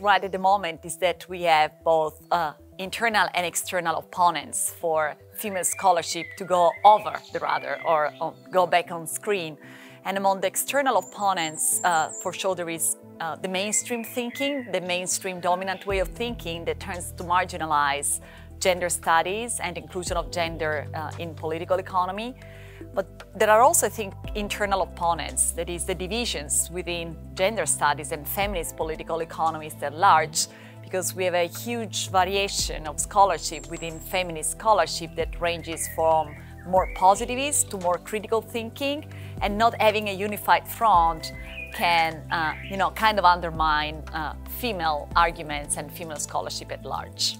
right at the moment is that we have both uh, internal and external opponents for female scholarship to go over the rather or uh, go back on screen. And among the external opponents, uh, for sure there is uh, the mainstream thinking, the mainstream dominant way of thinking that tends to marginalize gender studies and inclusion of gender uh, in political economy. But there are also, I think, internal opponents, that is, the divisions within gender studies and feminist political economies at large, because we have a huge variation of scholarship within feminist scholarship that ranges from more positivist to more critical thinking, and not having a unified front can, uh, you know, kind of undermine uh, female arguments and female scholarship at large.